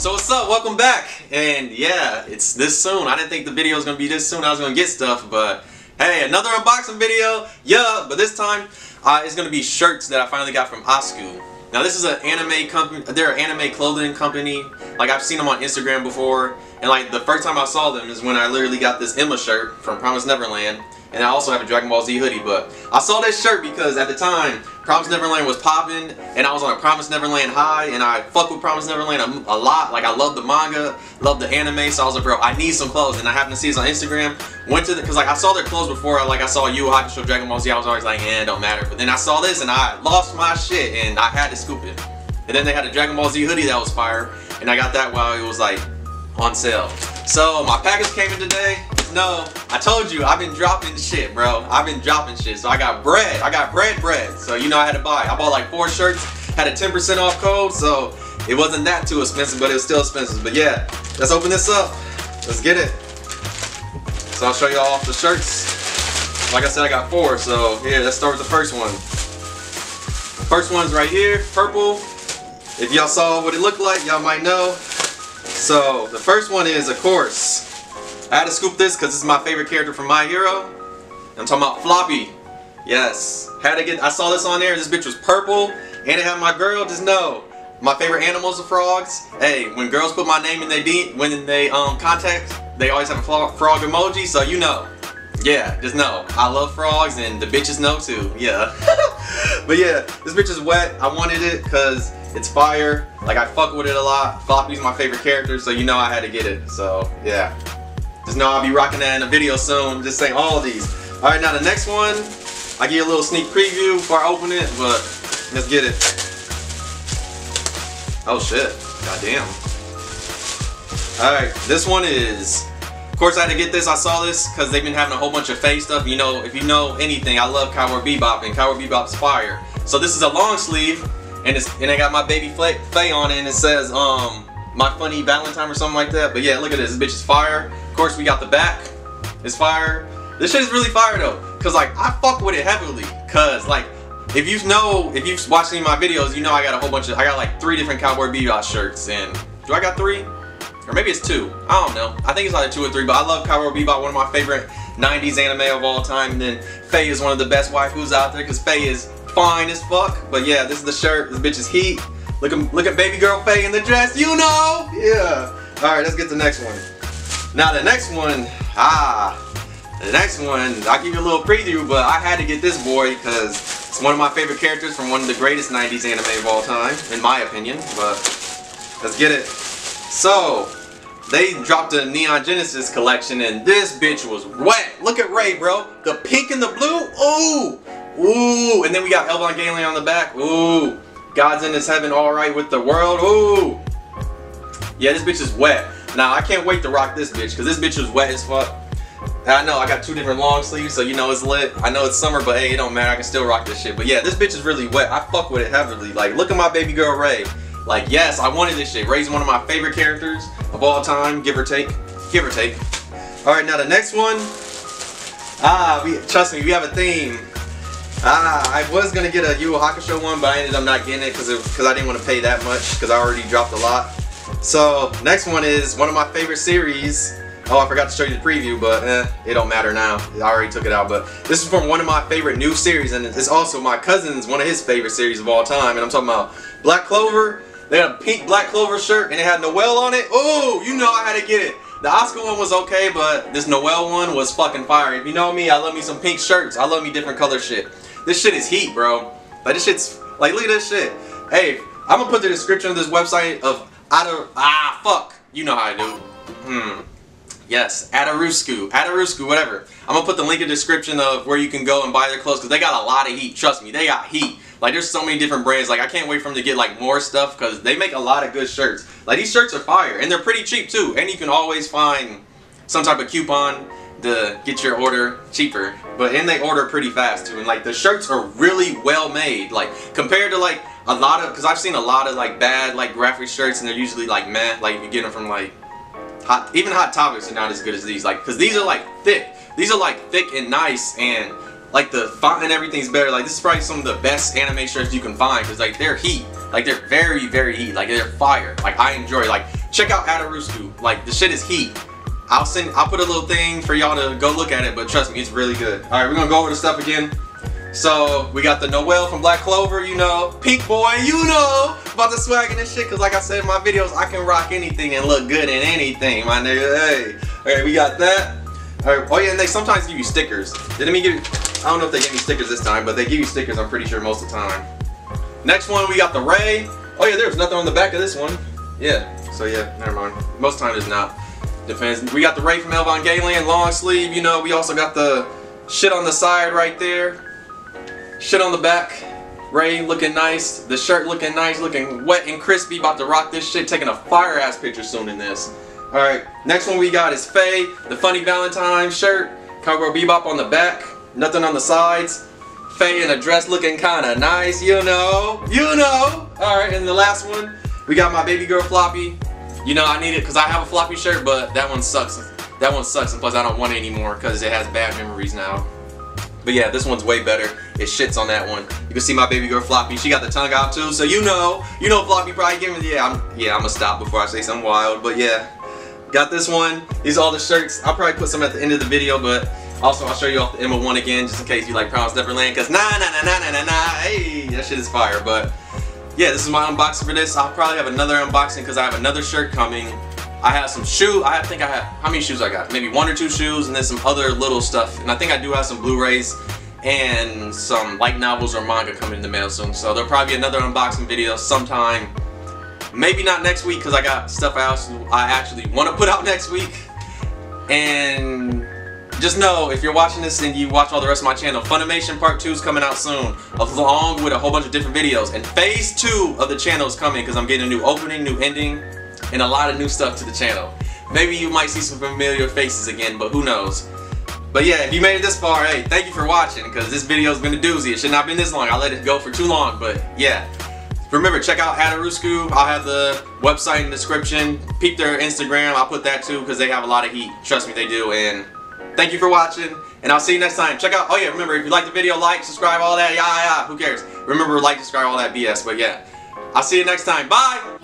So what's up? Welcome back. And yeah, it's this soon. I didn't think the video was gonna be this soon. I was gonna get stuff, but hey, another unboxing video. Yeah, but this time uh, it's gonna be shirts that I finally got from Asku. Now this is an anime company. They're an anime clothing company. Like I've seen them on Instagram before, and like the first time I saw them is when I literally got this Emma shirt from Promise Neverland. And I also have a Dragon Ball Z hoodie, but I saw this shirt because at the time, Promise Neverland was popping, and I was on a Promise Neverland high, and I fuck with Promise Neverland a, a lot. Like, I love the manga, love the anime, so I was like, bro, I need some clothes, and I happened to see this on Instagram. Went to the, because like, I saw their clothes before, like, I saw Yu Hakusho Dragon Ball Z, I was always like, eh, don't matter. But then I saw this, and I lost my shit, and I had to scoop it. And then they had a Dragon Ball Z hoodie that was fire, and I got that while it was, like, on sale. So, my package came in today no, I told you, I've been dropping shit, bro. I've been dropping shit. So I got bread. I got bread bread. So you know I had to buy. I bought like four shirts, had a 10% off code, so it wasn't that too expensive, but it was still expensive. But yeah, let's open this up. Let's get it. So I'll show you all off the shirts. Like I said, I got four, so here, let's start with the first one. First one's right here, purple. If y'all saw what it looked like, y'all might know. So the first one is, of course, I had to scoop this because this is my favorite character from My Hero. I'm talking about Froppy. Yes. Had to get I saw this on there. This bitch was purple. And it had my girl. Just know. My favorite animals are frogs. Hey, when girls put my name in they de when they um contact, they always have a frog emoji, so you know. Yeah, just know. I love frogs and the bitches know too. Yeah. but yeah, this bitch is wet. I wanted it because it's fire. Like I fuck with it a lot. Froppy's my favorite character, so you know I had to get it. So yeah. Just know I'll be rocking that in a video soon. Just saying all these. Alright, now the next one, I give you a little sneak preview before I open it, but let's get it. Oh shit. Goddamn. Alright, this one is of course, I had to get this. I saw this because they've been having a whole bunch of Faye stuff. You know, if you know anything, I love Cowboy Bebop, and Cowboy Bebop's fire. So this is a long sleeve, and it's and I got my baby Faye on it, and it says um my funny Valentine or something like that. But yeah, look at this. This bitch is fire course, we got the back. It's fire. This shit is really fire though. Cause like I fuck with it heavily. Cause like if you know, if you've watched any of my videos, you know I got a whole bunch of, I got like three different Cowboy Bebop shirts. And do I got three? Or maybe it's two. I don't know. I think it's either two or three. But I love Cowboy Bebop, one of my favorite 90s anime of all time. And then Faye is one of the best waifus out there. Cause Faye is fine as fuck. But yeah, this is the shirt. This bitch is heat. Look at, look at baby girl Faye in the dress. You know? Yeah. All right, let's get the next one. Now the next one, ah, the next one, I'll give you a little preview, but I had to get this boy because it's one of my favorite characters from one of the greatest 90s anime of all time, in my opinion, but let's get it. So, they dropped a Neon Genesis collection and this bitch was wet. Look at Rei, bro. The pink and the blue, ooh, ooh. And then we got Evangelion on the back, ooh. God's in his heaven, all right with the world, ooh. Yeah, this bitch is wet. Now I can't wait to rock this bitch because this bitch was wet as fuck. I know I got two different long sleeves, so you know it's lit. I know it's summer, but hey, it don't matter. I can still rock this shit. But yeah, this bitch is really wet. I fuck with it heavily. Like, look at my baby girl Rei. Like, yes, I wanted this shit. Rei's one of my favorite characters of all time, give or take. Give or take. All right, now the next one. Ah, we trust me, we have a theme. Ah, I was gonna get a Yu Hakusho one, but I ended up not getting it because because I didn't want to pay that much because I already dropped a lot. So next one is one of my favorite series. Oh, I forgot to show you the preview, but eh, it don't matter now. I already took it out. But this is from one of my favorite new series, and it's also my cousin's one of his favorite series of all time. And I'm talking about Black Clover. They had a pink Black Clover shirt, and it had Noelle on it. Oh, you know I had to get it. The Oscar one was okay, but this Noelle one was fucking fire. If you know me, I love me some pink shirts. I love me different color shit. This shit is heat, bro. Like this shit's like look at this shit. Hey, I'm gonna put the description of this website of Ada, ah, fuck. You know how I do. Hmm. Yes, Adarusku, Adarusku, whatever. I'm gonna put the link in the description of where you can go and buy their clothes because they got a lot of heat. Trust me, they got heat. Like there's so many different brands. Like I can't wait for them to get like more stuff because they make a lot of good shirts. Like these shirts are fire and they're pretty cheap too. And you can always find some type of coupon to get your order cheaper. But and they order pretty fast too. And like the shirts are really well made. Like compared to like a lot of because I've seen a lot of like bad like graphic shirts and they're usually like meh like you get them from like hot even hot topics are not as good as these like because these are like thick these are like thick and nice and like the font and everything's better like this is probably some of the best anime shirts you can find because like they're heat like they're very very heat like they're fire like I enjoy like check out Adarusku. Like the shit is heat. I'll send I'll put a little thing for y'all to go look at it, but trust me, it's really good. Alright, we're gonna go over the stuff again. So we got the Noelle from Black Clover, you know, Pink Boy, you know, about the swag and this shit, cause like I said in my videos, I can rock anything and look good in anything, my nigga. Hey. Alright, we got that. Alright, oh yeah, and they sometimes give you stickers. Didn't me give I don't know if they gave me stickers this time, but they give you stickers, I'm pretty sure most of the time. Next one, we got the Rei. Oh yeah, there's nothing on the back of this one. Yeah, so yeah, never mind. Most time it's not. Depends. We got the Rei from Evangelion, long sleeve, you know. We also got the shit on the side right there. Shit on the back. Rei looking nice. The shirt looking nice, looking wet and crispy. About to rock this shit. Taking a fire ass picture soon in this. Alright, next one we got is Faye. The Funny Valentine shirt. Cowgirl Bebop on the back. Nothing on the sides. Faye in a dress looking kinda nice, you know. You know. Alright, and the last one, we got my baby girl froppy. You know, I need it because I have a froppy shirt, but that one sucks. That one sucks, and plus I don't want it anymore because it has bad memories now. But yeah, this one's way better. It shits on that one. You can see my baby girl Froppy. She got the tongue out too, so you know, you know Froppy probably giving me. Yeah, I'm yeah, I'm gonna stop before I say something wild. But yeah, got this one. These are all the shirts. I'll probably put some at the end of the video, but also I'll show you off the Emma one again, just in case you like Promise Neverland. Cause nah nah nah nah nah nah nah. Hey, that shit is fire. But yeah, this is my unboxing for this. I'll probably have another unboxing because I have another shirt coming. I have some shoes. I think I have, how many shoes I got? Maybe one or two shoes and then some other little stuff. And I think I do have some Blu-rays and some light novels or manga coming in the mail soon. So there'll probably be another unboxing video sometime. Maybe not next week because I got stuff I actually want to put out next week. And just know, if you're watching this and you watch all the rest of my channel, Funimation Part 2 is coming out soon, along with a whole bunch of different videos. And Phase 2 of the channel is coming because I'm getting a new opening, new ending, and a lot of new stuff to the channel. Maybe you might see some familiar faces again, but who knows. But yeah, if you made it this far, hey, thank you for watching, because this video's been a doozy. It should not have been this long. I let it go for too long, but yeah. Remember, check out Adarusku. I'll have the website in the description. Peep their Instagram. I'll put that too, because they have a lot of heat. Trust me, they do. And Thank you for watching, and I'll see you next time. Check out, oh yeah, remember, if you like the video, like, subscribe, all that, yeah, yeah, who cares? Remember, like, subscribe, all that BS, but yeah. I'll see you next time. Bye!